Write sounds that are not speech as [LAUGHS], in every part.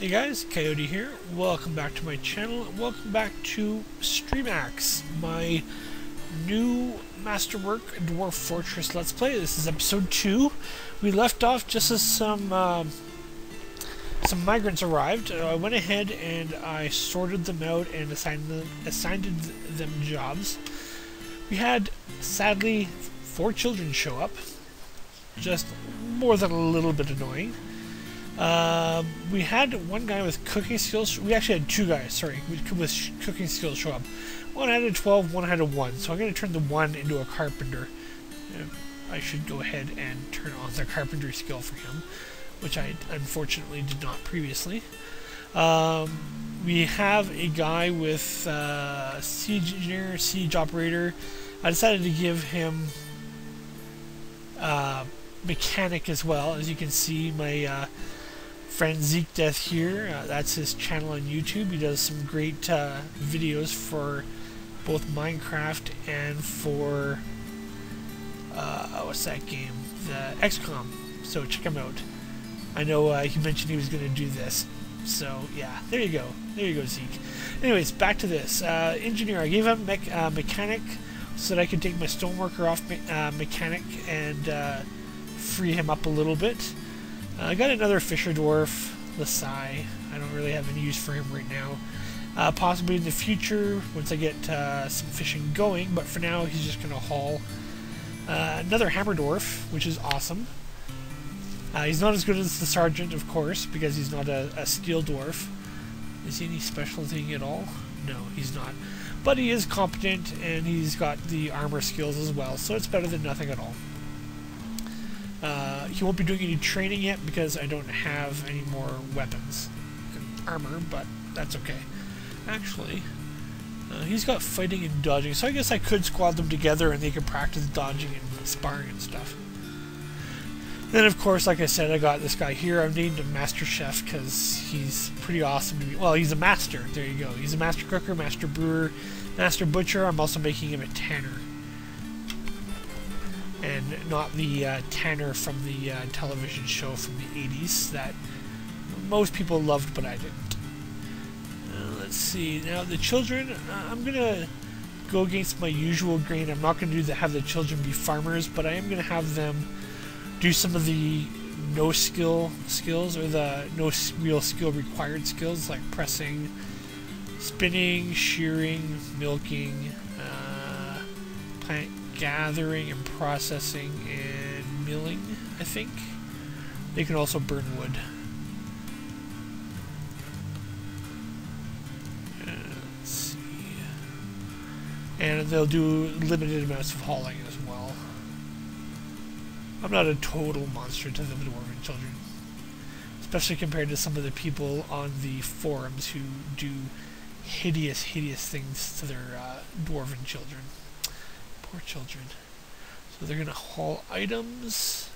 Hey guys, Coyote here. Welcome back to my channel. Welcome back to StreamAxe, my new Masterwork Dwarf Fortress Let's Play. This is episode 2. We left off just as some um, some migrants arrived. Uh, I went ahead and I sorted them out and assigned them, assigned them jobs. We had, sadly, four children show up. Just more than a little bit annoying. Uh, we had one guy with cooking skills. We actually had two guys, sorry, with cooking skills show up. One had a 12, one had a 1. So I'm going to turn the 1 into a carpenter. I should go ahead and turn on the carpentry skill for him, which I unfortunately did not previously. Um, we have a guy with uh, siege engineer, siege operator. I decided to give him uh, mechanic as well. As you can see, my uh, friend Zeke Death here. Uh, that's his channel on YouTube. He does some great uh, videos for both Minecraft and for uh, what's that game? The XCOM. So check him out. I know uh, he mentioned he was going to do this. So yeah, there you go. There you go, Zeke. Anyways, back to this. Uh, engineer. I gave him me uh, mechanic so that I could take my stoneworker off me mechanic and free him up a little bit. Uh, I got another Fisher Dwarf, Lasai. I don't really have any use for him right now. Uh, possibly in the future, once I get uh, some fishing going, but for now he's just going to haul. Uh, another Hammer Dwarf, which is awesome. Uh, he's not as good as the Sergeant, of course, because he's not a, a Steel Dwarf. Is he any special thing at all? No, he's not. But he is competent, and he's got the armor skills as well, so it's better than nothing at all. He won't be doing any training yet because I don't have any more weapons and armor, but that's okay. Actually, uh, he's got fighting and dodging, so I guess I could squad them together and they could practice dodging and sparring and stuff. Then, of course, like I said, I got this guy here. I've named him Master Chef because he's pretty awesome to me. Well, he's a master. There you go. He's a master cooker, master brewer, master butcher. I'm also making him a tanner and not the uh, Tanner from the uh, television show from the 80s that most people loved, but I didn't. Uh, let's see. Now, the children, uh, I'm going to go against my usual grain. I'm not going to do the, have the children be farmers, but I am going to have them do some of the no skill skills or the no real skill required skills like pressing, spinning, shearing, milking, uh, plant gathering and processing and milling, I think. They can also burn wood. Let's see. And they'll do limited amounts of hauling as well. I'm not a total monster to the dwarven children. Especially compared to some of the people on the forums who do hideous, hideous things to their uh, dwarven children. Poor children. So they're going to haul items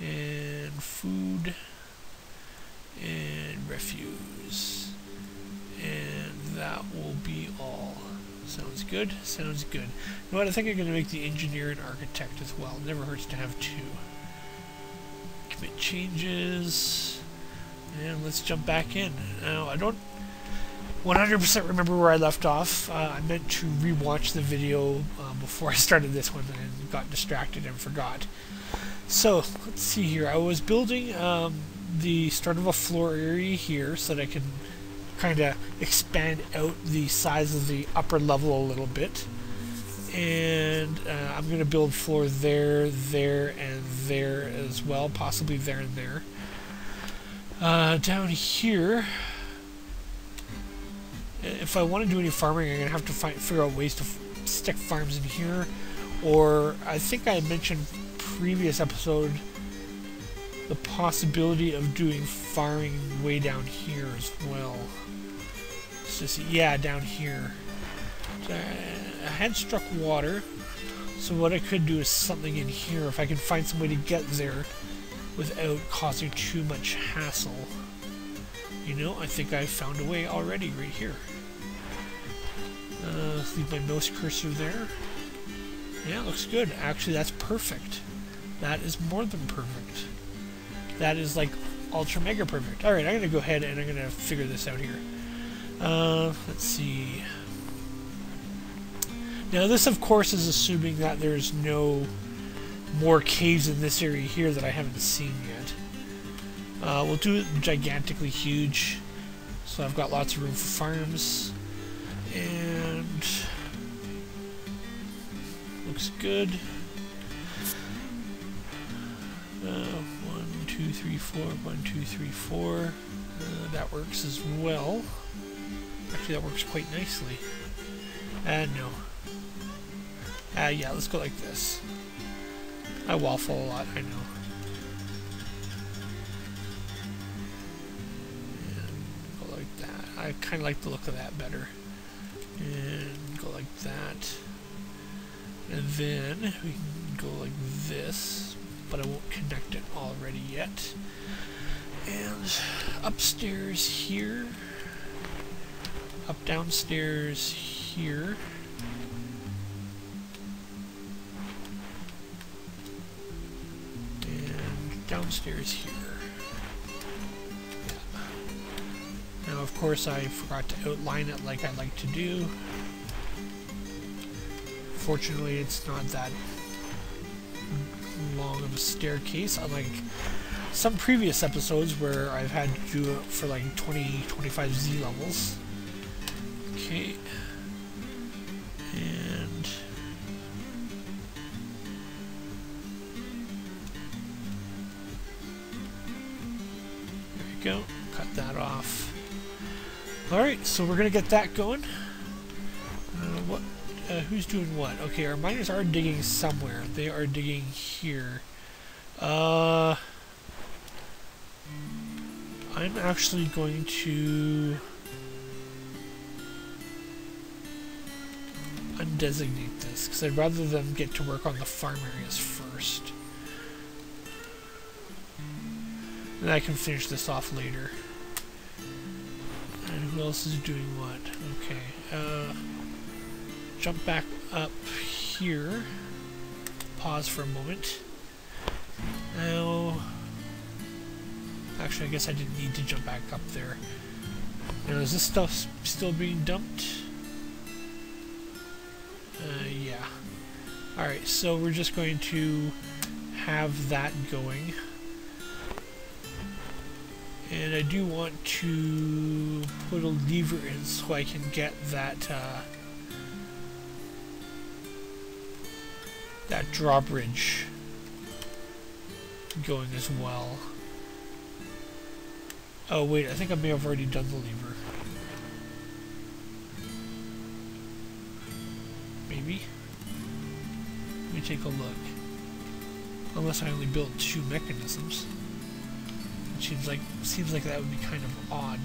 and food and refuse. And that will be all. Sounds good? Sounds good. You know what? I think I'm going to make the engineer and architect as well. Never hurts to have two. Commit changes. And let's jump back in. Now, I don't 100% remember where I left off. Uh, I meant to rewatch the video uh, before [LAUGHS] I started this one and got distracted and forgot. So, let's see here. I was building um, the start of a floor area here so that I can kind of expand out the size of the upper level a little bit. And uh, I'm going to build floor there, there, and there as well, possibly there and there. Uh, down here, if I want to do any farming, I'm going to have to find, figure out ways to stick farms in here. Or, I think I mentioned previous episode the possibility of doing farming way down here as well. Let's just. Yeah, down here. So I had struck water, so what I could do is something in here if I can find some way to get there without causing too much hassle. You know, I think I found a way already right here. Uh, leave my mouse cursor there. Yeah, looks good. Actually, that's perfect. That is more than perfect. That is like ultra mega perfect. Alright, I'm going to go ahead and I'm going to figure this out here. Uh, let's see. Now this of course is assuming that there's no more caves in this area here that I haven't seen yet. Uh, we'll do it gigantically huge. So I've got lots of room for farms. And looks good. Uh, one, two, three, four, one, two, three, four. Uh, that works as well. Actually, that works quite nicely. And uh, no. Ah, uh, yeah, let's go like this. I waffle a lot, I know. And go like that. I kind of like the look of that better. And go like that. And then we can go like this, but I won't connect it already yet. And upstairs here, up downstairs here. And downstairs here. Course, I forgot to outline it like I like to do. Fortunately, it's not that long of a staircase, unlike some previous episodes where I've had to do it for like 20, 25 Z levels. Okay. So we're going to get that going. Uh, what? Uh, who's doing what? Okay, our miners are digging somewhere. They are digging here. Uh, I'm actually going to undesignate this because I'd rather them get to work on the farm areas first. And I can finish this off later. Else is doing what? Okay. Uh, jump back up here. Pause for a moment. Now... Actually, I guess I didn't need to jump back up there. Now, is this stuff still being dumped? Uh, yeah. Alright, so we're just going to have that going. And I do want to put a lever in so I can get that uh, that drawbridge going as well. Oh wait, I think I may have already done the lever. Maybe? Let me take a look. Unless I only built two mechanisms. Seems like seems like that would be kind of odd.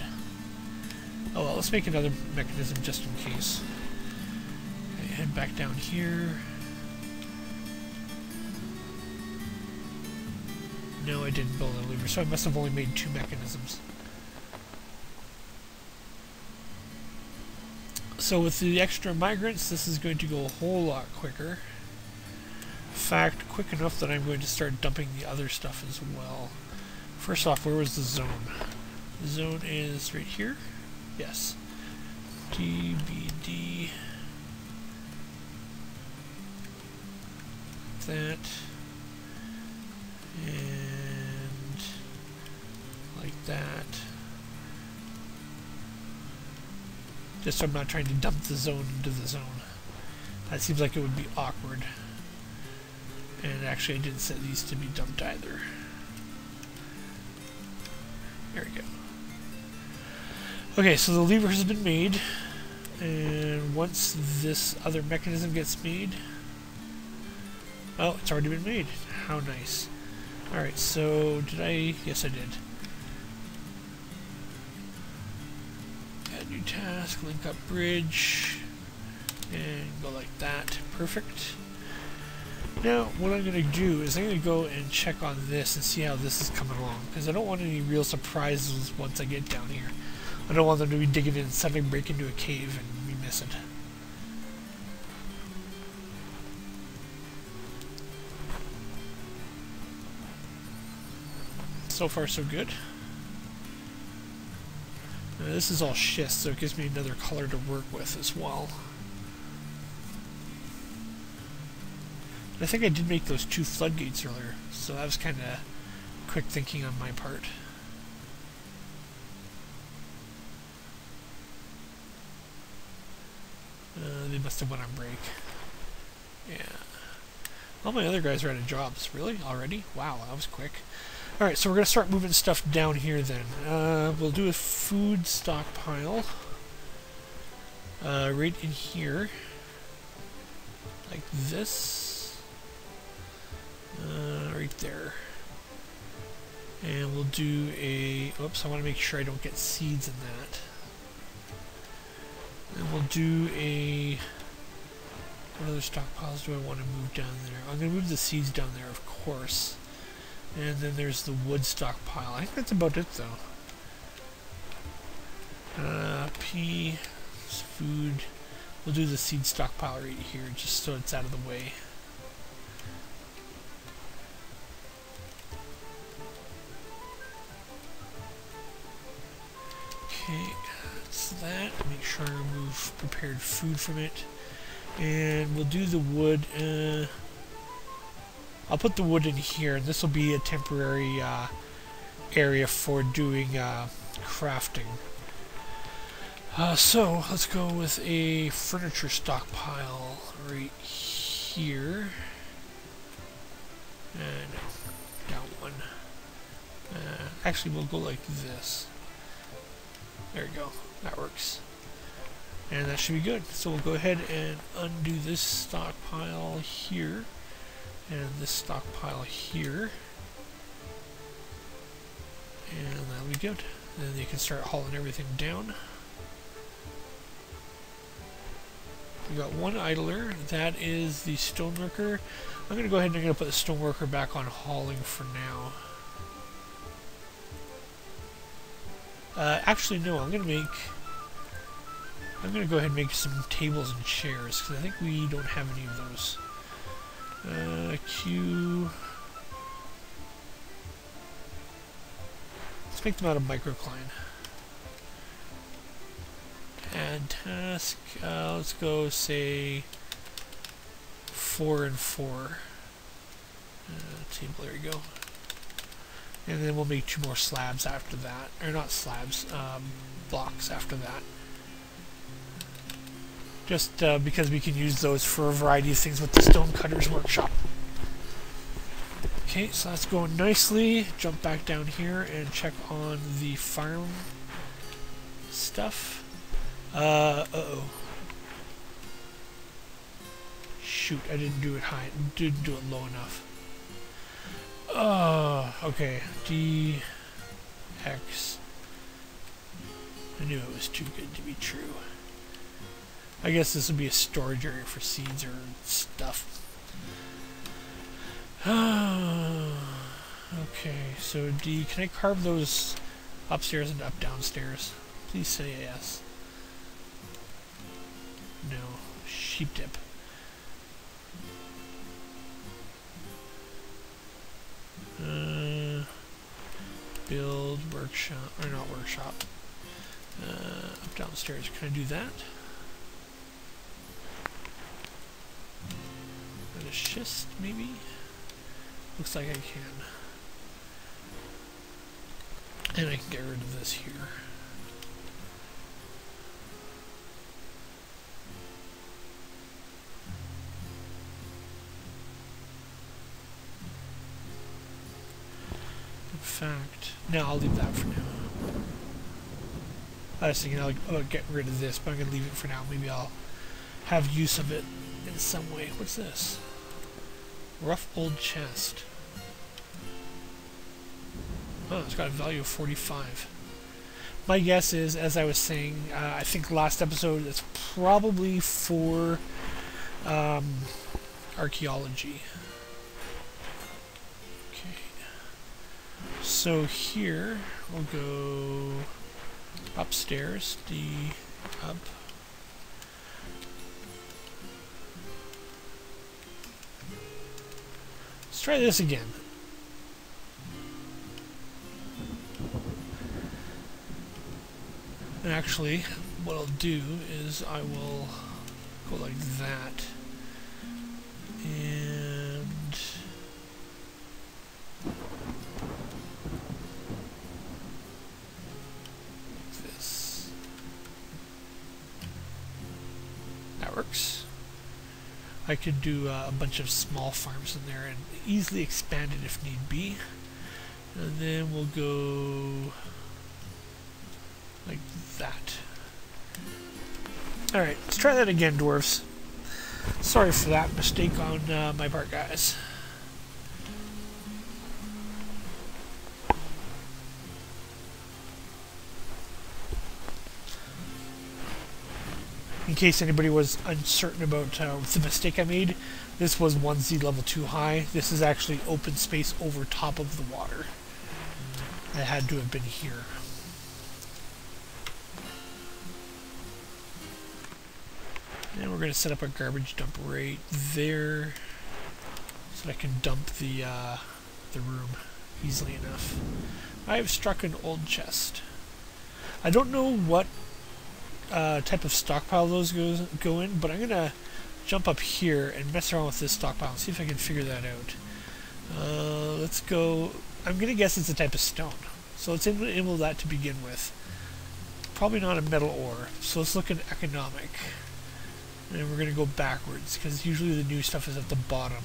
Oh well, let's make another mechanism just in case. Okay, head back down here. No, I didn't build a lever, so I must have only made two mechanisms. So with the extra migrants, this is going to go a whole lot quicker. In fact, quick enough that I'm going to start dumping the other stuff as well. First off, where was the zone? The zone is right here? Yes. DBD. That. And like that. Just so I'm not trying to dump the zone into the zone. That seems like it would be awkward. And actually I didn't set these to be dumped either. There we go. Okay, so the lever has been made, and once this other mechanism gets made, oh, it's already been made. How nice. Alright, so did I, yes I did. Add new task, link up bridge, and go like that. Perfect. Now, what I'm going to do is I'm going to go and check on this and see how this is coming along, because I don't want any real surprises once I get down here. I don't want them to be digging in and suddenly break into a cave and we miss it. So far, so good. Uh, this is all schist, so it gives me another color to work with as well. I think I did make those two floodgates earlier, so that was kind of quick thinking on my part. Uh, they must have went on break. Yeah. All my other guys are out of jobs. Really? Already? Wow, that was quick. Alright, so we're going to start moving stuff down here then. Uh, we'll do a food stockpile. Uh, right in here. Like this. Uh, right there. And we'll do a... Oops, I want to make sure I don't get seeds in that. And we'll do a... What other stockpiles do I want to move down there? I'm going to move the seeds down there, of course. And then there's the wood stockpile. I think that's about it, though. Uh, P, food. We'll do the seed stockpile right here, just so it's out of the way. Okay, that's that. Make sure I remove prepared food from it. And we'll do the wood. Uh, I'll put the wood in here, and this will be a temporary uh, area for doing uh, crafting. Uh, so, let's go with a furniture stockpile right here. And down one. Uh, actually, we'll go like this. There we go. That works. And that should be good. So we'll go ahead and undo this stockpile here. And this stockpile here. And that'll be good. Then you can start hauling everything down. We got one idler. That is the stoneworker. I'm going to go ahead and I'm going to put the stoneworker back on hauling for now. Uh, actually, no. I'm going to make... I'm going to go ahead and make some tables and chairs, because I think we don't have any of those. Uh, Q... Let's make them out of microcline. Add task. Uh, let's go, say, 4 and 4. Uh, table, there you go. And then we'll make two more slabs after that. Or not slabs, um, blocks after that. Just uh, because we can use those for a variety of things with the Stonecutter's Workshop. Okay, so that's going nicely. Jump back down here and check on the farm stuff. Uh, uh-oh. Shoot, I didn't do it high. Didn't do it low enough. Oh, okay. D X. I knew it was too good to be true. I guess this would be a storage area for seeds or stuff. [SIGHS] okay, so D, can I carve those upstairs and up downstairs? Please say yes. No. Sheep dip. Uh, build workshop, or not workshop. Uh, up downstairs. Can I do that? And a schist, maybe? Looks like I can. And I can get rid of this here. Fact. No, I'll leave that for now. I was thinking I'll, I'll get rid of this, but I'm going to leave it for now. Maybe I'll have use of it in some way. What's this? Rough old chest. Oh, it's got a value of 45. My guess is, as I was saying, uh, I think last episode, it's probably for um, archaeology. So here, we'll go upstairs, D up. Let's try this again. And actually, what I'll do is I will go like that. I could do uh, a bunch of small farms in there and easily expand it if need be. And then we'll go like that. Alright, let's try that again, dwarves. Sorry for that mistake on uh, my part, guys. In case anybody was uncertain about uh, the mistake I made, this was 1Z level too high. This is actually open space over top of the water. It had to have been here. And we're going to set up a garbage dump right there so that I can dump the, uh, the room easily enough. I have struck an old chest. I don't know what uh, type of stockpile those goes, go in, but I'm going to jump up here and mess around with this stockpile and see if I can figure that out. Uh, let's go... I'm going to guess it's a type of stone. So let's enable that to begin with. Probably not a metal ore, so let's look at economic. And we're going to go backwards, because usually the new stuff is at the bottom.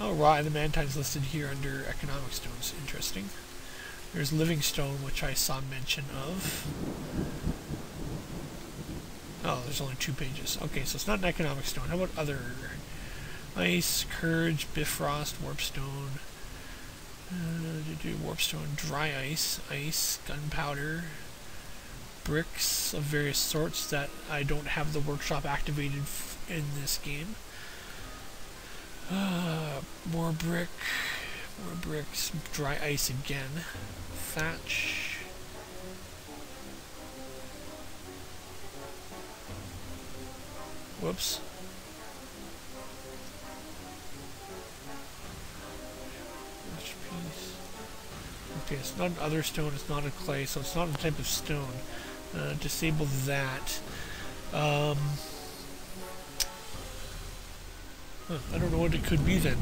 Oh, raw adamantine listed here under economic stones. Interesting. There's Livingstone, which I saw mention of. Oh, there's only two pages. Okay, so it's not an economic stone. How about other? Ice, courage, bifrost, warpstone. Uh, do warpstone, dry ice, ice, gunpowder, bricks of various sorts that I don't have the workshop activated in this game. Uh, more brick, more bricks, dry ice again, thatch. Whoops. Okay, it's not an other stone, it's not a clay, so it's not a type of stone. Uh, disable that. Um, huh, I don't know what it could be then.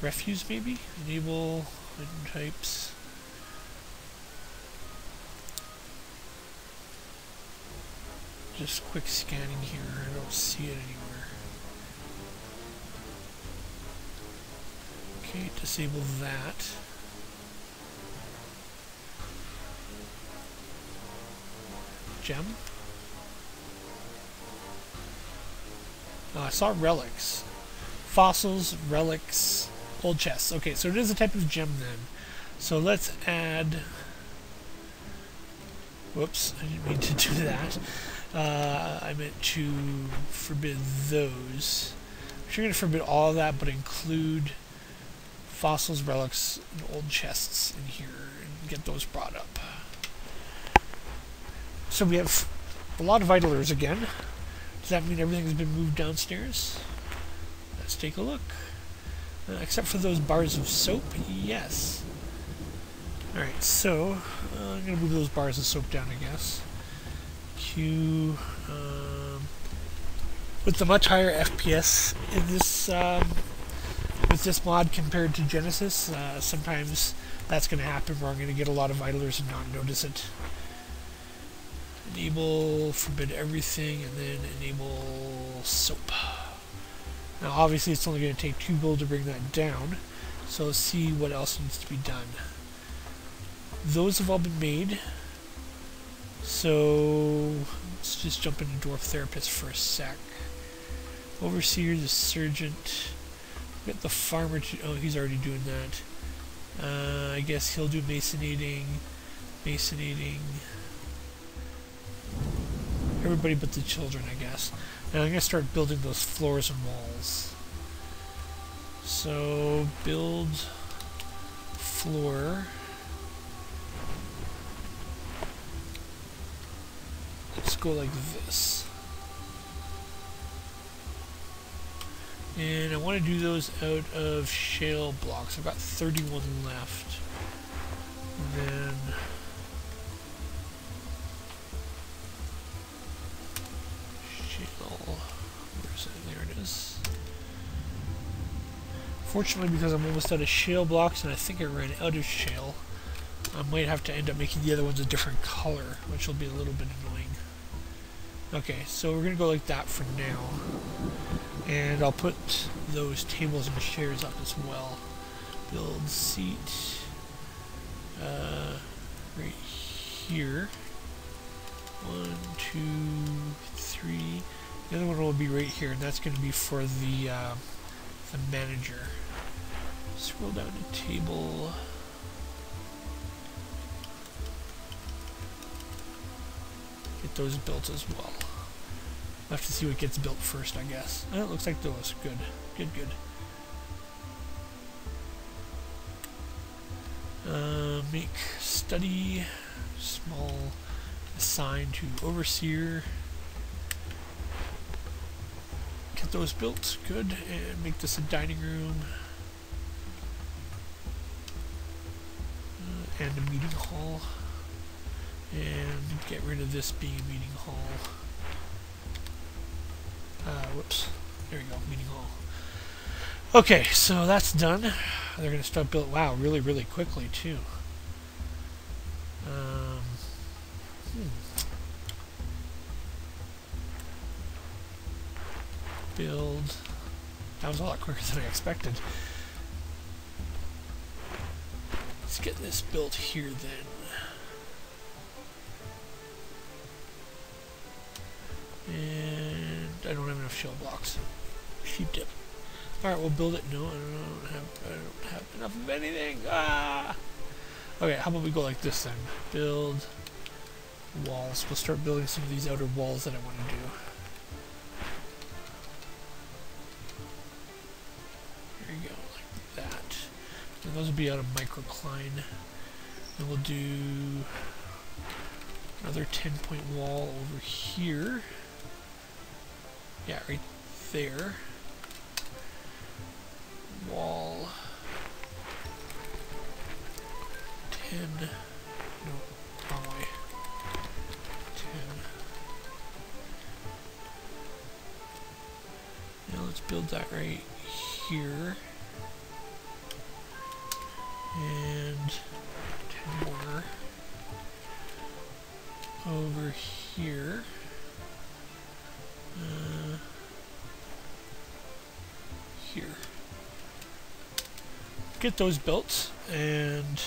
Refuse, maybe? Enable item types. Just quick scanning here, I don't see it anywhere. Okay, disable that. gem. Uh, I saw relics. Fossils, relics, old chests. Okay, so it is a type of gem then. So let's add... Whoops, I didn't mean to do that. Uh, I meant to forbid those. I'm sure going to forbid all of that, but include fossils, relics, and old chests in here, and get those brought up. So we have a lot of idlers again. Does that mean everything's been moved downstairs? Let's take a look. Uh, except for those bars of soap, yes. Alright, so uh, I'm going to move those bars of soap down, I guess. Q. Um, with the much higher FPS in this um, with this mod compared to Genesis, uh, sometimes that's going to happen where I'm going to get a lot of idlers and not notice it enable forbid everything and then enable soap. Now obviously it's only going to take two gold to bring that down, so let's see what else needs to be done. Those have all been made, so let's just jump into Dwarf Therapist for a sec. Overseer, the Sergeant, get the Farmer to, oh he's already doing that. Uh, I guess he'll do masonating, masonating, Everybody but the children, I guess. And I'm going to start building those floors and walls. So, build floor. Let's go like this. And I want to do those out of shale blocks. I've got 31 left. And then Fortunately, because I'm almost out of shale blocks and I think I ran out of shale, I might have to end up making the other ones a different color, which will be a little bit annoying. Okay, so we're going to go like that for now. And I'll put those tables and chairs up as well. Build seat uh, right here. One, two, three. The other one will be right here, and that's going to be for the, uh, the manager. Scroll down to table. Get those built as well. We'll have to see what gets built first, I guess. Oh, it looks like those. Good. Good, good. Uh, make study small assign to overseer. Get those built. Good. And make this a dining room. Uh, and a meeting hall and get rid of this being a meeting hall. Uh, whoops. There we go, meeting hall. Okay, so that's done. They're going to start building, wow, really, really quickly, too. Um, hmm. Build. That was a lot quicker than I expected. Let's get this built here, then. And I don't have enough shale blocks. Sheep dip. Alright, we'll build it. No, I don't have I don't have enough of anything. Ah Okay, how about we go like this then? Build walls. We'll start building some of these outer walls that I want to do. You go, like that. And those will be out of microcline. And we'll do another 10 point wall over here. Yeah, right there. Wall. 10. No, wrong way. 10. Now let's build that right here. And 10 more over here. Uh, here. Get those built and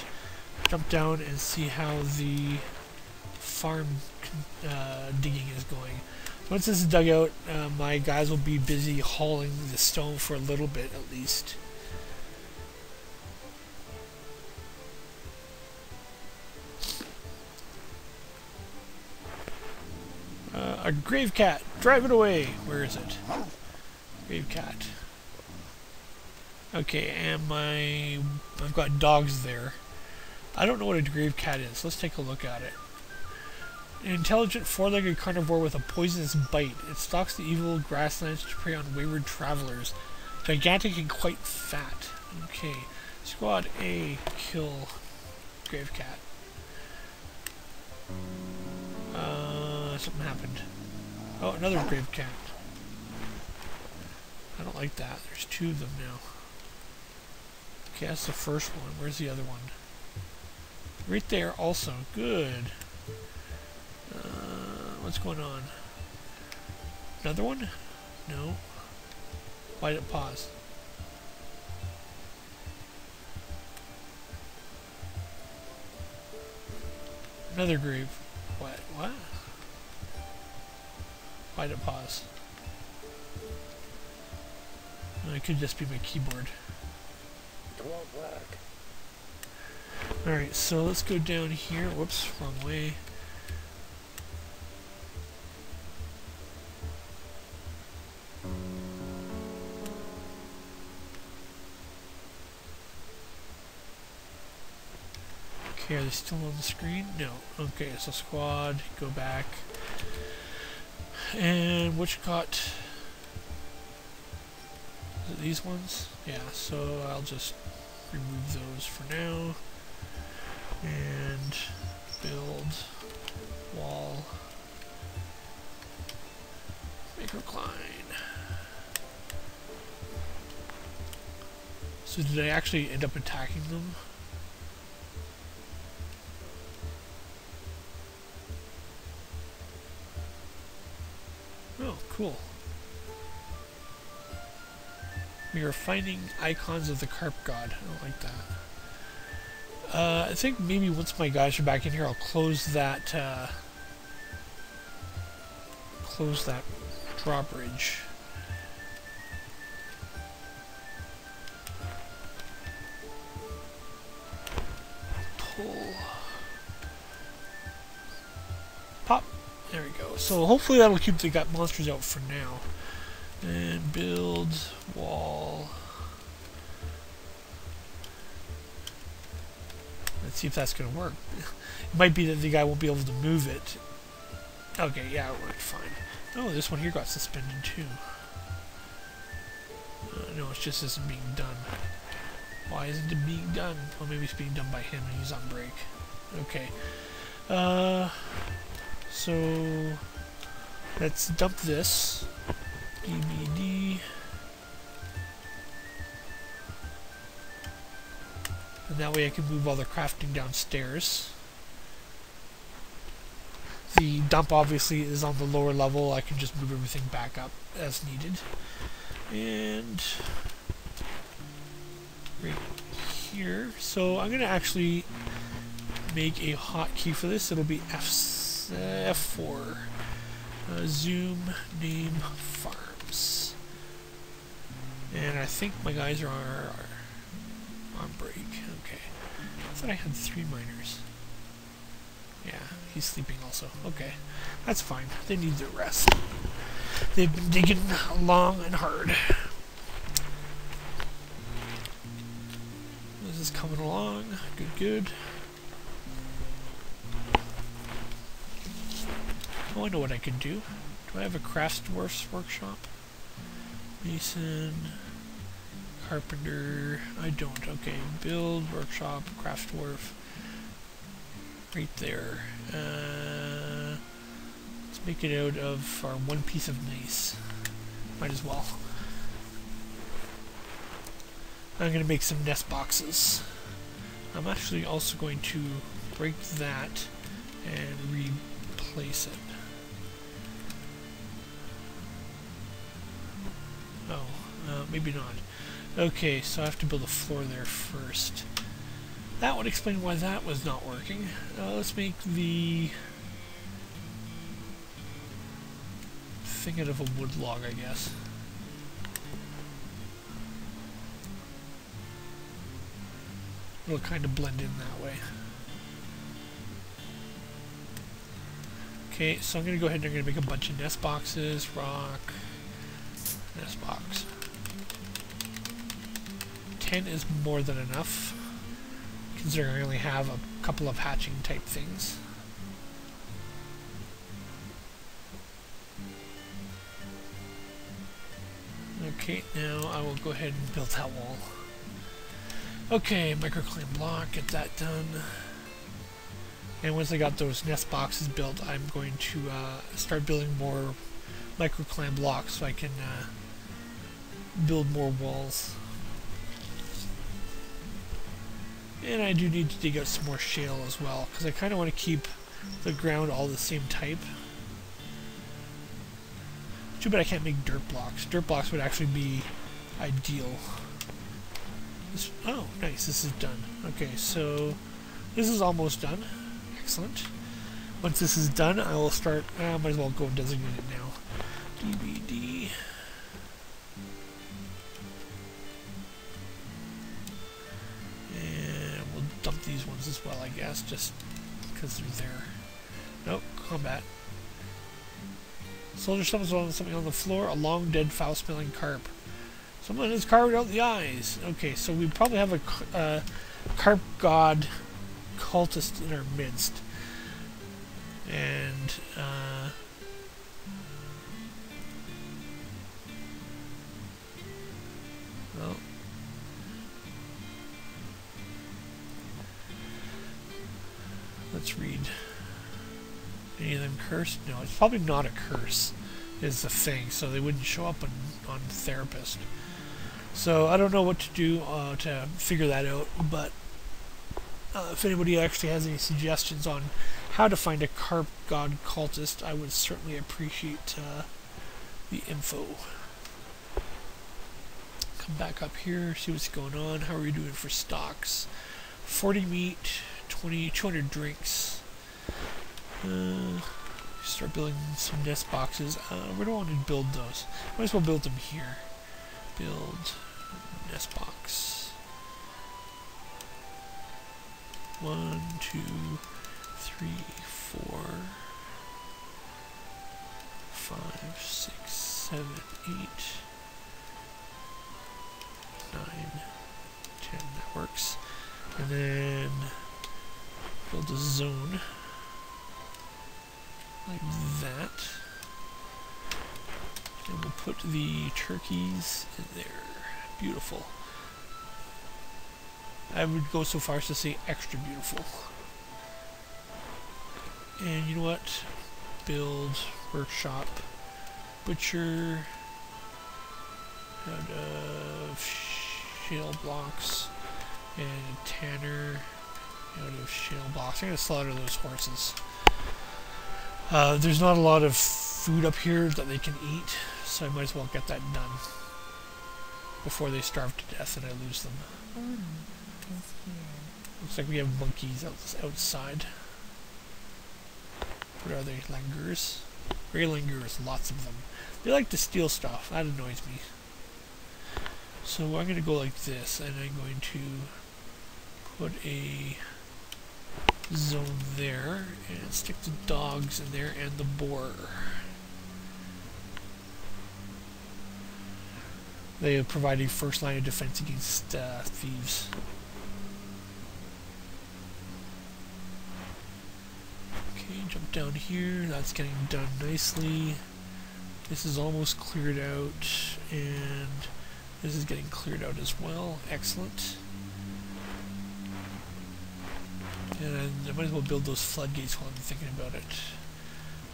jump down and see how the farm uh, digging is going. Once this is dug out, uh, my guys will be busy hauling the stone for a little bit at least. a grave cat. Drive it away. Where is it? Grave cat. Okay, and my... I've got dogs there. I don't know what a grave cat is. Let's take a look at it. An intelligent four-legged carnivore with a poisonous bite. It stalks the evil grasslands to prey on wayward travelers. Gigantic and quite fat. Okay. Squad A, kill grave cat. Uh, something happened. Oh, another grave cat. I don't like that. There's two of them now. Okay, that's the first one. Where's the other one? Right there also. Good. What's going on? Another one? No. Why did it pause? Another grave. What? What? Why did it pause? it could just be my keyboard. It won't work. Alright, so let's go down here. Whoops, wrong way. Still on the screen? No. Okay, so squad, go back. And which got... Is it these ones? Yeah, so I'll just remove those for now. And build wall microcline. So did I actually end up attacking them? Cool. We are finding icons of the carp god. I don't like that. Uh, I think maybe once my guys are back in here, I'll close that, uh, close that drawbridge. So hopefully that'll keep the gut monsters out for now. And build wall. Let's see if that's going to work. It might be that the guy won't be able to move it. Okay, yeah, it worked fine. Oh, this one here got suspended too. Uh, no, it's just isn't being done. Why isn't it being done? Well, maybe it's being done by him and he's on break. Okay. Uh, so, let's dump this. And that way I can move all the crafting downstairs. The dump obviously is on the lower level. I can just move everything back up as needed. And right here. So I'm going to actually make a hotkey for this. It'll be F F4. Uh, zoom name farms. And I think my guys are, are on break. Okay. I thought I had three miners. Yeah, he's sleeping also. Okay. That's fine. They need their rest. They've been digging long and hard. This is coming along. Good, good. Oh, I know what I could do. Do I have a craftsdwarf's workshop? Mason, carpenter. I don't. Okay, build, workshop, craft dwarf. Right there. Uh, let's make it out of our one piece of gneiss. Might as well. I'm going to make some nest boxes. I'm actually also going to break that and replace it. Oh, uh, maybe not. Okay, so I have to build a floor there first. That would explain why that was not working. Uh, let's make the thing out of a wood log, I guess. It'll kind of blend in that way. Okay, so I'm going to go ahead and I'm going to make a bunch of nest boxes, rock, nest box. 10 is more than enough, considering I only have a couple of hatching type things. Okay, now I will go ahead and build that wall. Okay, microcline block, get that done. And once I got those nest boxes built, I'm going to uh, start building more microcline blocks so I can uh, build more walls. And I do need to dig out some more shale as well, because I kind of want to keep the ground all the same type. Too bad I can't make dirt blocks. Dirt blocks would actually be ideal. This, oh, nice, this is done. Okay, so this is almost done. Excellent. Once this is done, I will start, I might as well go and designate it now. DBD. Dump these ones as well, I guess, just because they're there. Nope, combat. Soldier summons on something on the floor, a long dead foul-smelling carp. Someone has carved out the eyes. Okay, so we probably have a uh, carp god cultist in our midst. And, uh, well, let's read. Any of them cursed? No, it's probably not a curse, is the thing, so they wouldn't show up on, on Therapist. So I don't know what to do uh, to figure that out, but uh, if anybody actually has any suggestions on how to find a carp god cultist, I would certainly appreciate uh, the info. Come back up here, see what's going on. How are we doing for stocks? 40 meat, 20, 200 drinks. Uh, start building some nest boxes. Uh, where do I want to build those? Might as well build them here. Build nest box. One, two, three, four, five, six, seven, eight, nine, ten. That works. And then build a zone like that. And we'll put the turkeys in there. Beautiful. I would go so far as to say extra beautiful. And you know what? Build, workshop, butcher, out uh, of shale blocks, and tanner out of shale blocks. I'm going to slaughter those horses. Uh, there's not a lot of food up here that they can eat, so I might as well get that done before they starve to death and I lose them. Looks like we have monkeys out outside. What are they? Langurs? Grey langurs, lots of them. They like to steal stuff. That annoys me. So I'm going to go like this, and I'm going to put a zone there, and stick the dogs in there, and the boar. They have provided first line of defense against uh, thieves. Okay, jump down here. That's getting done nicely. This is almost cleared out, and this is getting cleared out as well. Excellent. And I might as well build those floodgates while I'm thinking about it.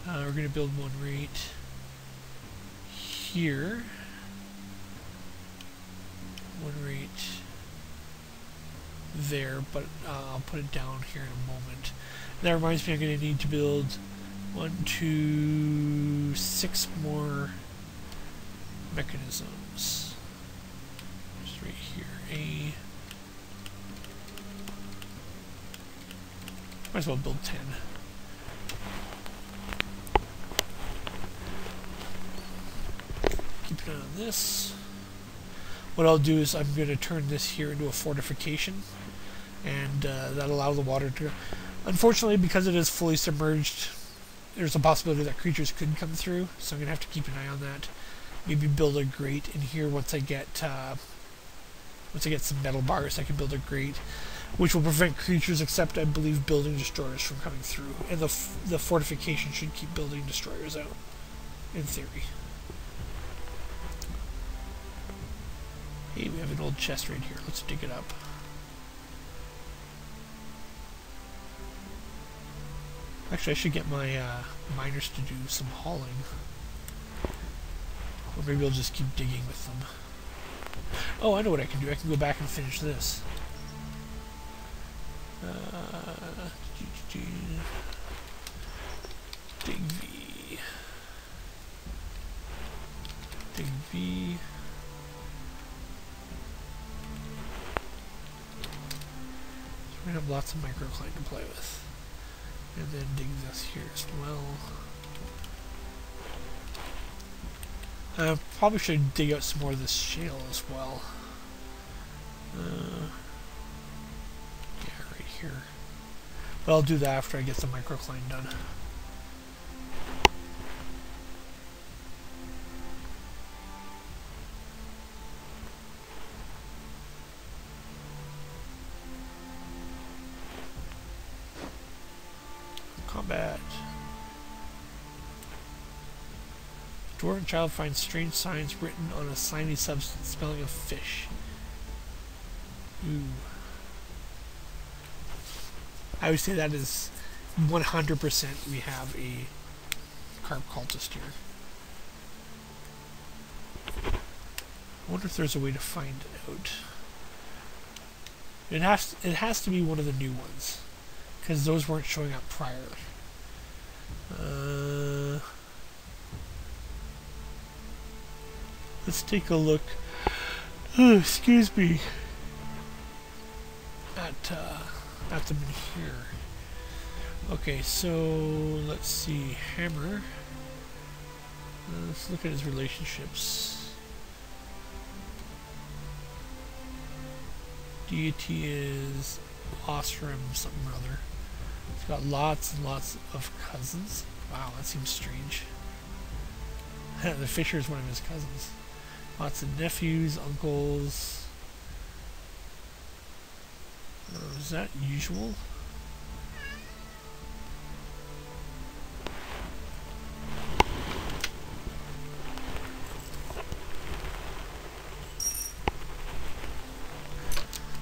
Uh, we're going to build one right here. One right there, but uh, I'll put it down here in a moment. That reminds me I'm going to need to build one, two, six more mechanisms. Just right here. A Might as well build 10. Keep an eye on this. What I'll do is I'm going to turn this here into a fortification and uh, that allow the water to... Unfortunately, because it is fully submerged, there's a possibility that creatures could come through, so I'm going to have to keep an eye on that. Maybe build a grate in here once I get uh, once I get some metal bars, I can build a grate which will prevent creatures except, I believe, building destroyers from coming through. And the, the fortification should keep building destroyers out, in theory. Hey, we have an old chest right here. Let's dig it up. Actually, I should get my uh, miners to do some hauling. Or maybe I'll just keep digging with them. Oh, I know what I can do. I can go back and finish this. Uh, dig V. Dig V. So we have lots of microcline to play with. And then dig this here as well. I probably should dig out some more of this shale as well. Uh, here. But I'll do that after I get the microcline done. Combat. Dwarven child finds strange signs written on a slimy substance smelling of fish. Ooh. I would say that is 100% we have a carp cultist here. I wonder if there's a way to find out. It has it has to be one of the new ones, because those weren't showing up prior. Uh, let's take a look. Oh, excuse me. At uh, at them in here. Okay, so let's see. Hammer. Uh, let's look at his relationships. Deity is Osram something or other. He's got lots and lots of cousins. Wow, that seems strange. [LAUGHS] the Fisher is one of his cousins. Lots of nephews, uncles. Is that usual?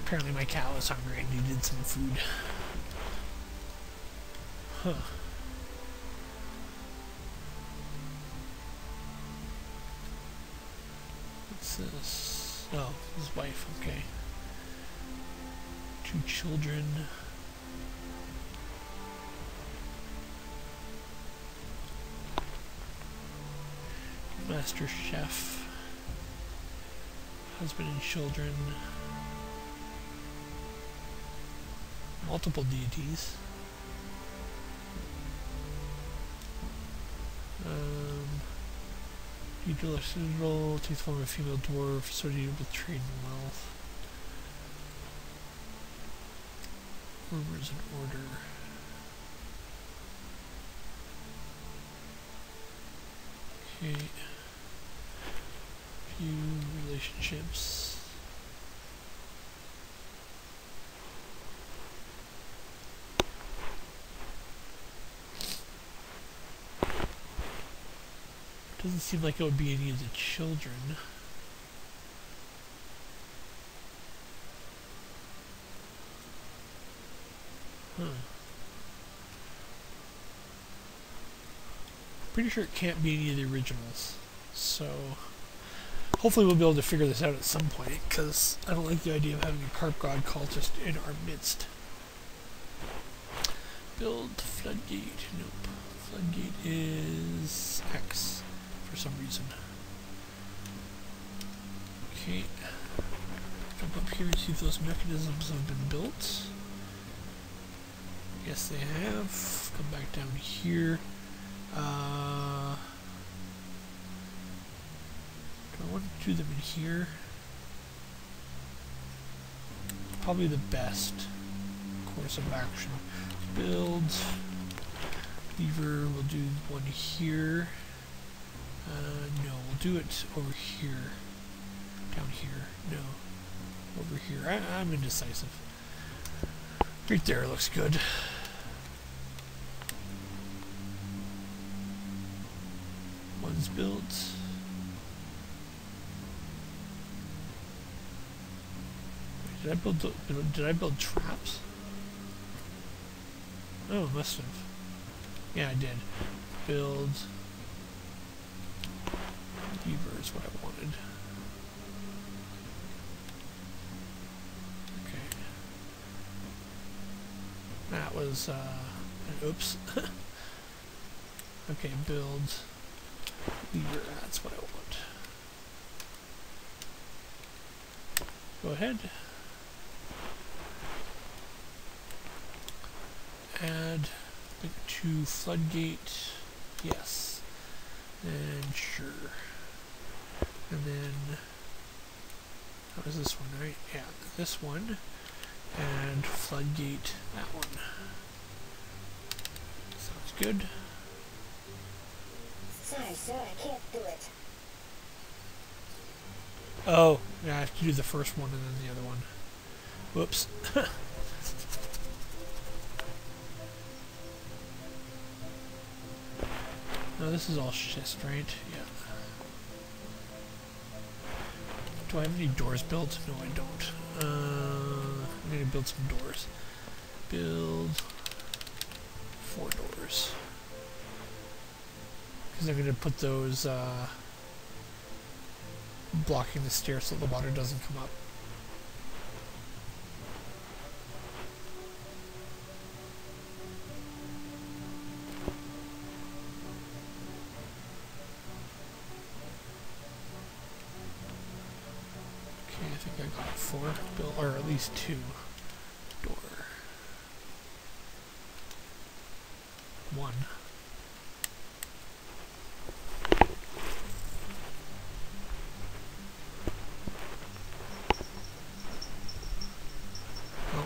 Apparently my cat was hungry and needed some food. Huh. What's this? Oh, his wife, okay. Two children. Master chef. Husband and children. multiple deities. Um, Feudal Citadel takes form of a female dwarf associated with trade and wealth. Rumors and order. Okay. Few relationships. Doesn't seem like it would be any of the children. Huh. Pretty sure it can't be any of the originals. So, hopefully we'll be able to figure this out at some point, because I don't like the idea of having a carp god cultist in our midst. Build floodgate. Nope. Floodgate is X for some reason. Okay. Jump up here and see if those mechanisms have been built. Yes, they have. Come back down here. Uh, do I want to do them in here? Probably the best course of action. Build. Lever, we'll do one here. Uh, no, we'll do it over here. Down here. No. Over here. I, I'm indecisive. Right there looks good. Built. Wait, did I build did I build traps? Oh, must have. Yeah, I did. Build Beaver is what I wanted. Okay. That was, uh, oops. [LAUGHS] okay, build That's what I want. Go ahead. Add to floodgate. Yes. And sure. And then, that was this one, right? Yeah, this one. And floodgate, that one. Sounds good. Sorry, I can't do it. Oh, yeah, I have to do the first one and then the other one. Whoops. [LAUGHS] no, this is all schist, right? Yeah. Do I have any doors built? No, I don't. Uh, I'm to build some doors. Build four doors. Because I'm going to put those, uh, blocking the stairs so the water doesn't come up. Okay, I think I got four, or at least two. Door. One.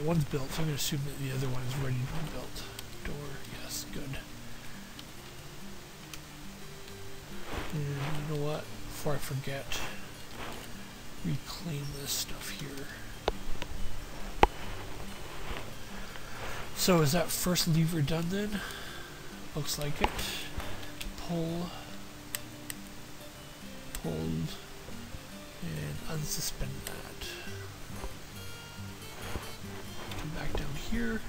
One's built, so I'm going to assume that the other one is ready to be built. Door, yes, good. And you know what? Before I forget, reclaim this stuff here. So is that first lever done then? Looks like it. Pull, pulled, and unsuspend that. Here.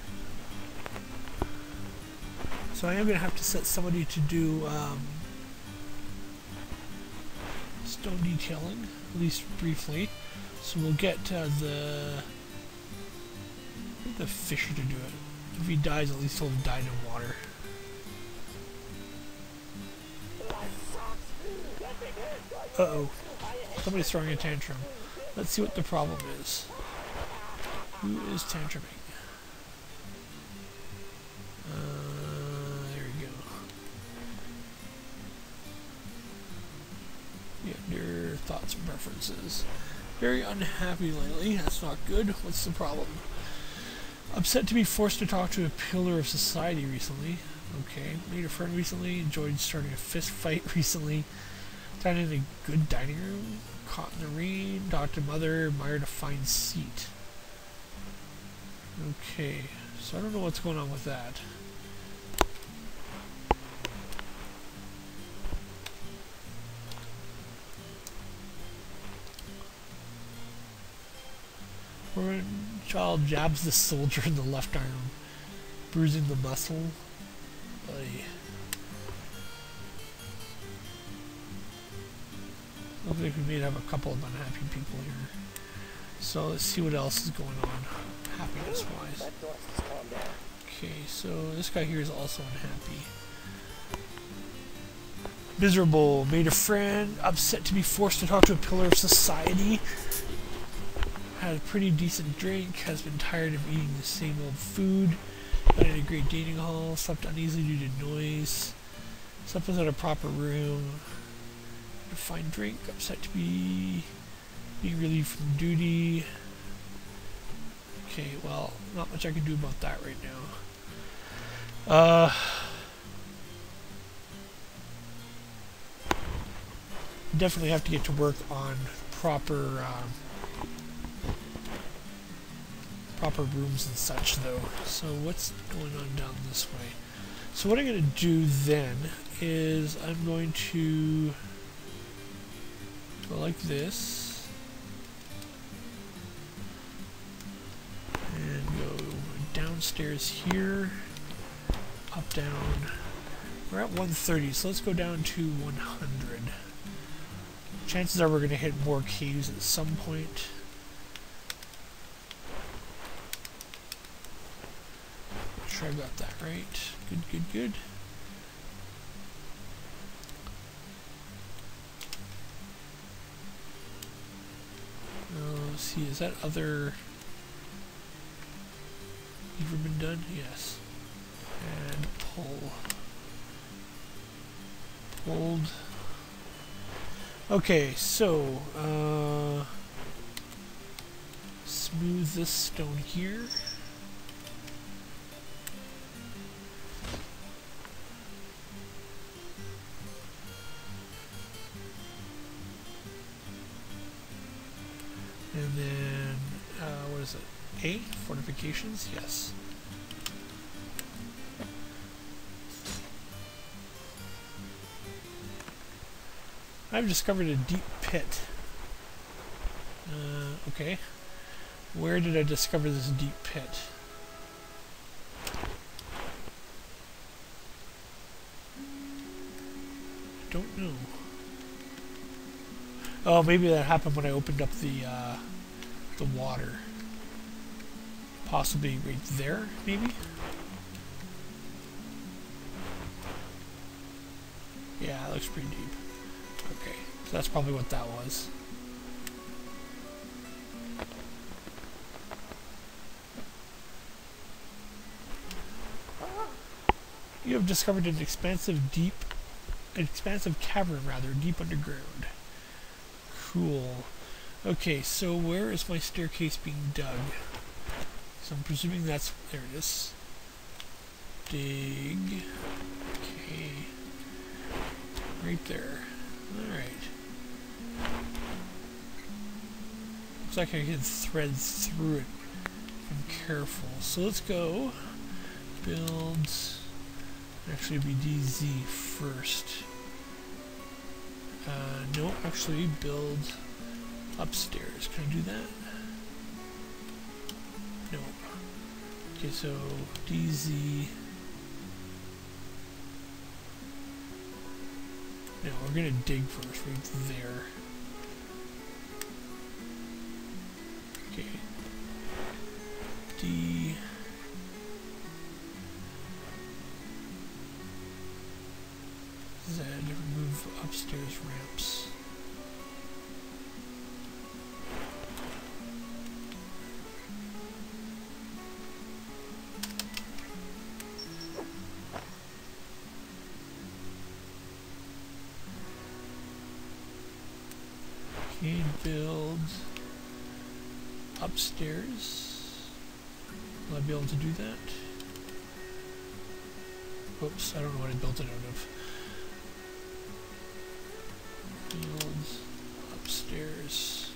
So I am going to have to set somebody to do um, stone detailing, at least briefly. So we'll get uh, the the fisher to do it. If he dies, at least he'll have died in water. Uh-oh. Somebody's throwing a tantrum. Let's see what the problem is. Who is tantruming? Very unhappy lately. That's not good. What's the problem? Upset to be forced to talk to a pillar of society recently. Okay. Made a friend recently. Enjoyed starting a fist fight [LAUGHS] recently. Dined in a good dining room. Caught in the rain. Talked to mother. Admired a fine seat. Okay. So I don't know what's going on with that. Child jabs the soldier in the left arm, bruising the muscle. Ay. Looks like we may have a couple of unhappy people here. So let's see what else is going on, happiness wise. Okay, so this guy here is also unhappy. Miserable, made a friend, upset to be forced to talk to a pillar of society. Had a pretty decent drink, has been tired of eating the same old food. Been in a great dating hall, slept uneasily due to noise. Slept without a proper room. A fine drink, upset to be being relieved from duty. Okay, well, not much I can do about that right now. Uh, definitely have to get to work on proper um, proper rooms and such, though. So what's going on down this way? So what I'm going to do then is I'm going to go like this and go downstairs here, up, down. We're at 130, so let's go down to 100. Chances are we're going to hit more caves at some point. Sure I got that right. Good, good, good. Uh, let's see, is that other ever been done? Yes. And pull. Pulled. Okay, so, uh, smooth this stone here. A? Fortifications? Yes. I've discovered a deep pit. Uh, okay. Where did I discover this deep pit? I don't know. Oh, maybe that happened when I opened up the uh, the water. Possibly right there, maybe? Yeah, it looks pretty deep. Okay, so that's probably what that was. You have discovered an expansive deep, an expansive cavern rather, deep underground. Cool. Okay, so where is my staircase being dug? So I'm presuming that's, there it is. Dig. Okay. Right there. Alright. Looks like I can thread through it I'm careful. So let's go build actually be DZ first. Uh, no, actually build upstairs. Can I do that? Okay, so DZ. No, we're gonna dig first, right there. Do that? Whoops, I don't know what I built it out of. Build upstairs.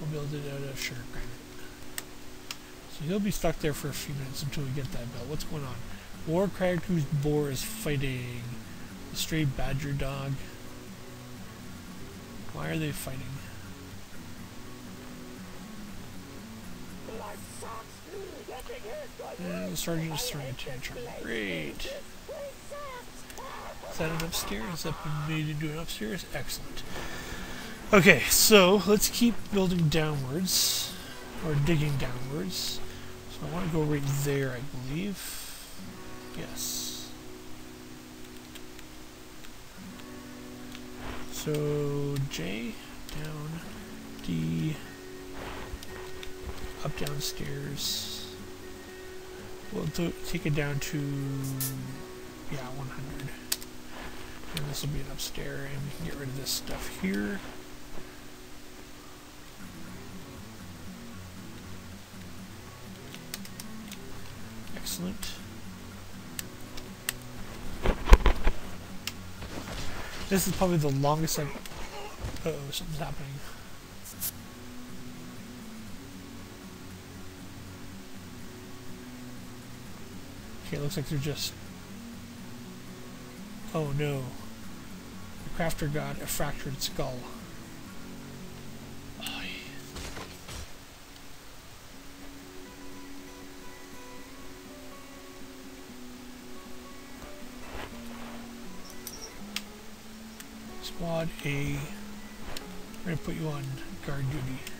We'll build it out of sugar granite. So he'll be stuck there for a few minutes until we get that belt. What's going on? Warcraft whose boar is fighting the stray badger dog. Why are they fighting? The sergeant is throwing a tantrum. Great. Is that an upstairs? That made into an upstairs? Excellent. Okay, so let's keep building downwards. Or digging downwards. So I want to go right there, I believe. Yes. So J, down, D, up downstairs. We'll take it down to, yeah, 100. And this will be an upstairs, and we can get rid of this stuff here. Excellent. This is probably the longest I've... Uh oh something's happening. Okay, it looks like they're just... Oh no. The crafter got a fractured skull. Squad A. We're gonna put you on guard duty.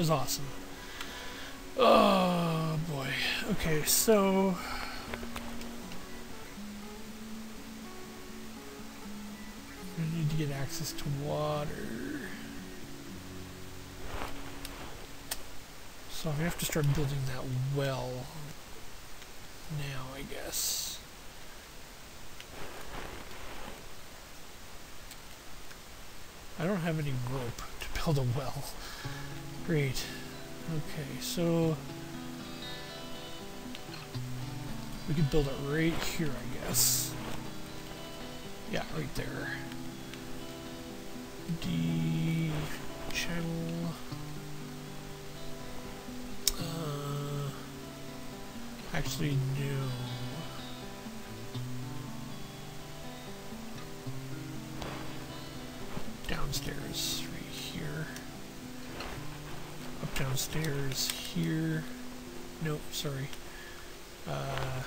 Was awesome. Oh boy. Okay, so I need to get access to water. So we have to start building that well now, I guess. I don't have any rope to build a well. Great. Okay, so... We could build it right here, I guess. Yeah, right there. D channel. Uh, actually, no. Downstairs downstairs here. Nope, sorry. Uh,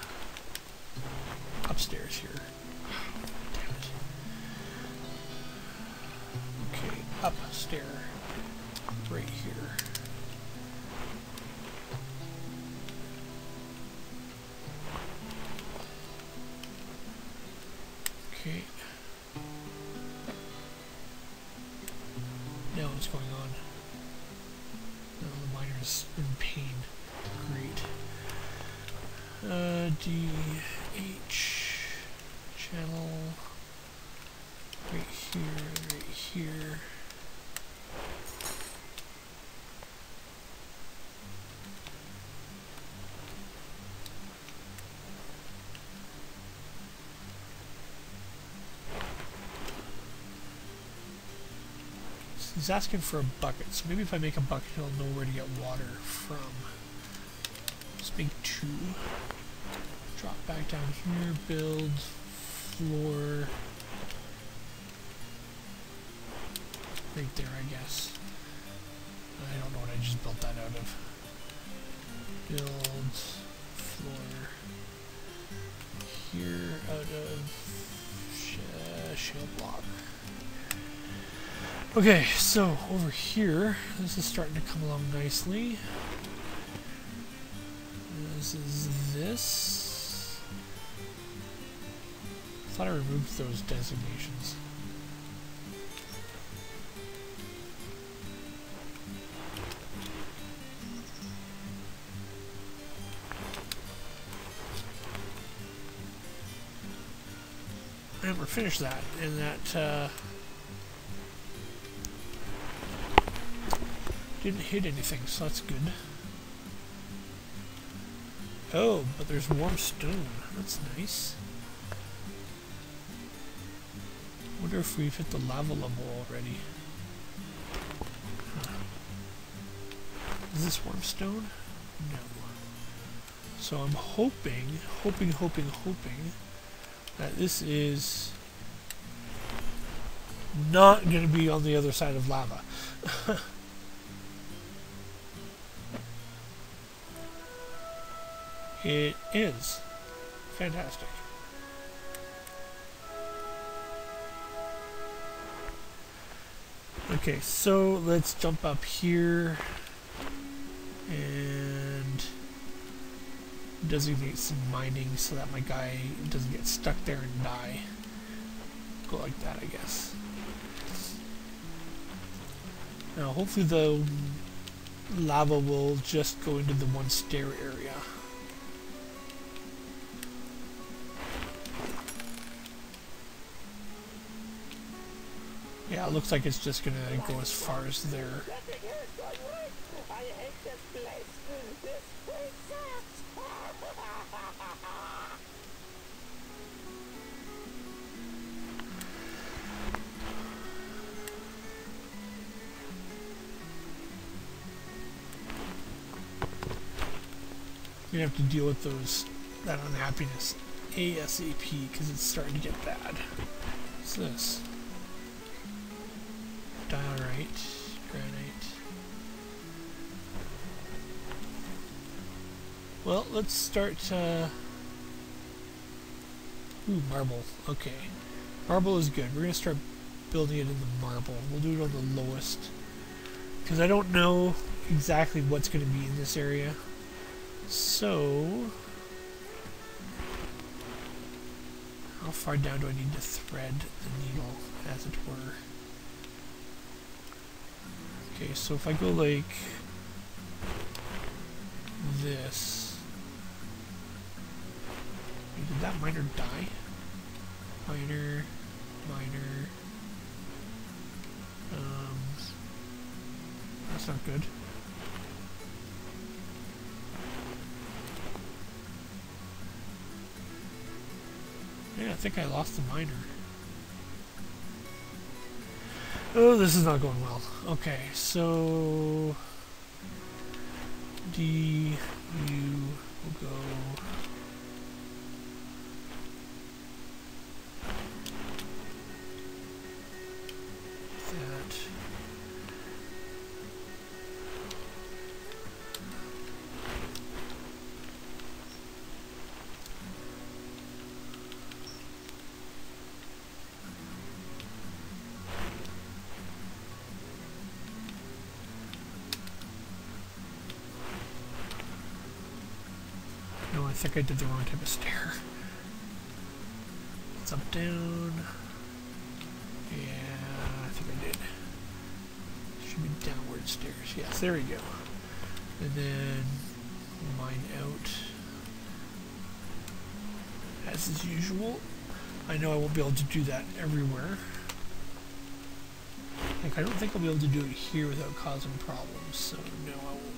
upstairs here. Okay, upstairs. Right here. He's asking for a bucket, so maybe if I make a bucket, he'll know where to get water from. Let's make two. Drop back down here, build, floor. Right there, I guess. I don't know what I just built that out of. Build, floor. Here, out of sh shale block. Okay, so over here, this is starting to come along nicely. This is this. I thought I removed those designations. And we're finished that, and that, uh, Didn't hit anything, so that's good. Oh, but there's warm stone. That's nice. wonder if we've hit the lava level already. Is this warm stone? No. So I'm hoping, hoping, hoping, hoping that this is not going to be on the other side of lava. [LAUGHS] It is. Fantastic. Okay, so let's jump up here and designate some mining so that my guy doesn't get stuck there and die. Go like that, I guess. Now, hopefully the lava will just go into the one stair area. Yeah, it looks like it's just gonna go as far as there. You have to deal with those that unhappiness ASAP because it's starting to get bad. What's this? Diorite, granite. Well, let's start, uh... Ooh, marble. Okay. Marble is good. We're going to start building it in the marble. We'll do it on the lowest. Because I don't know exactly what's going to be in this area. So... How far down do I need to thread the needle, as it were? Okay, so if I go like this, did that miner die? Miner, miner, um, that's not good. Yeah, I think I lost the miner. Oh, this is not going well. Okay, so D U will go think I did the wrong type of stair. It's up, down. Yeah, I think I did. Should be downward stairs. Yes, there we go. And then mine out. As is usual. I know I won't be able to do that everywhere. Like, I don't think I'll be able to do it here without causing problems, so no, I won't.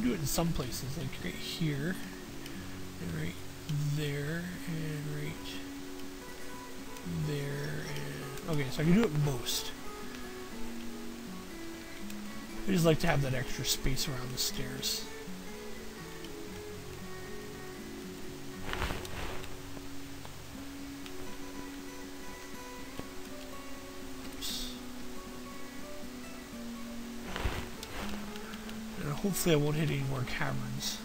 Can do it in some places, like right here, and right there, and right there, and... Okay, so I can do it most. I just like to have that extra space around the stairs. Hopefully I won't hit any more caverns.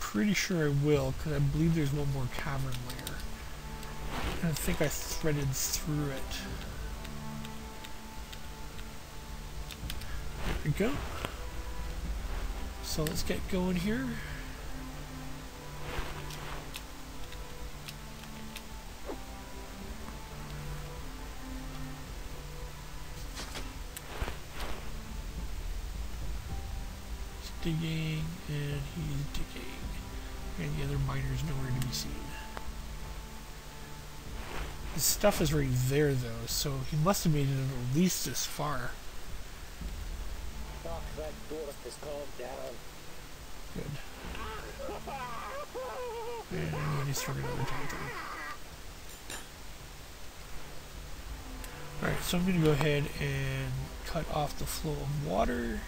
Pretty sure I will, because I believe there's one more cavern layer. And I think I threaded through it. There we go. So let's get going here. Digging, and he's digging. And the other miner's nowhere to be seen. His stuff is right there, though, so he must have made it at least this far. Fuck, that dwarf has calmed down. Good. And he's throwing another tantrum. Alright, so I'm going to go ahead and cut off the flow of water.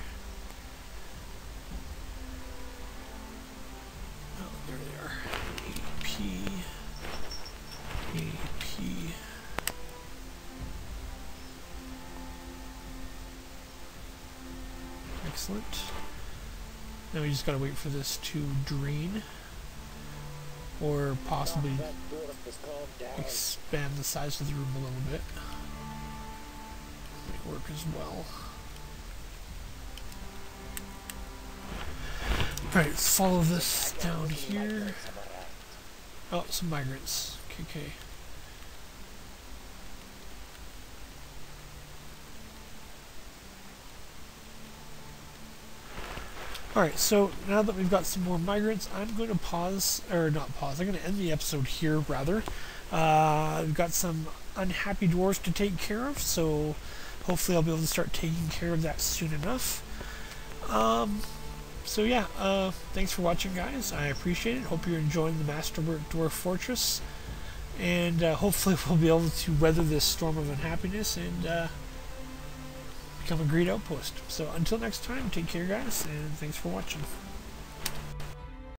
We just gotta wait for this to drain. Or possibly expand the size of the room a little bit. Might work as well. Alright, follow this down here. Oh, some migrants. KK. Alright, so now that we've got some more migrants, I'm going to pause, or not pause, I'm going to end the episode here, rather. Uh, we've got some unhappy dwarves to take care of, so hopefully I'll be able to start taking care of that soon enough. Um, so yeah, uh, thanks for watching, guys. I appreciate it. Hope you're enjoying the Masterwork Dwarf Fortress. And uh, hopefully [LAUGHS] we'll be able to weather this storm of unhappiness and uh, become a great outpost. So until next time, take care, guys, and thanks for watching.